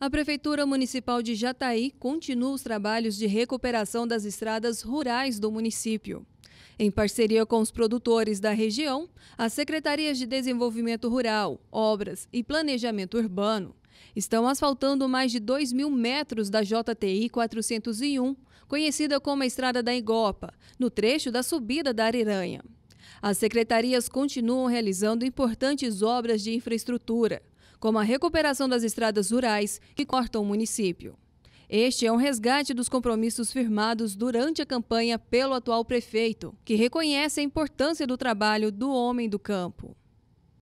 A Prefeitura Municipal de Jataí continua os trabalhos de recuperação das estradas rurais do município. Em parceria com os produtores da região, as secretarias de Desenvolvimento Rural, Obras e Planejamento Urbano estão asfaltando mais de 2 mil metros da JTI 401, conhecida como a Estrada da Igopa, no trecho da subida da Ariranha. As secretarias continuam realizando importantes obras de infraestrutura, como a recuperação das estradas rurais que cortam o município. Este é um resgate dos compromissos firmados durante a campanha pelo atual prefeito, que reconhece a importância do trabalho do homem do campo.